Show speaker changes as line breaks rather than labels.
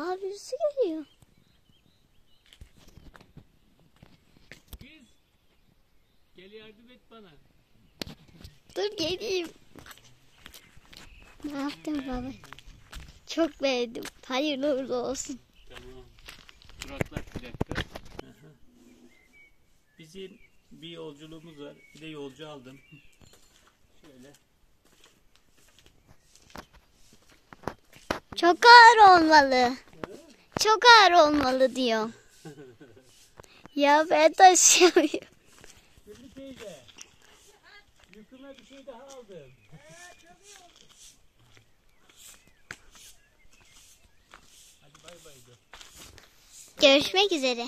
Aa birisi geliyor.
Kız. Gel yardım et bana.
Dur geleyim. Ne yaptın baba? Çok beğendim. Hayırlı uğurlu olsun.
Tamam. Duraklat bir dakika. Bizim bir yolculuğumuz var. Bir de yolcu aldım. Şöyle.
Çok ağır olmalı. Çok ağır olmalı diyor. Ya ben taşıyamıyorum.
Güllü teyze. Yüküme bir şey daha aldım. Hadi bay bay de.
Görüşmek üzere.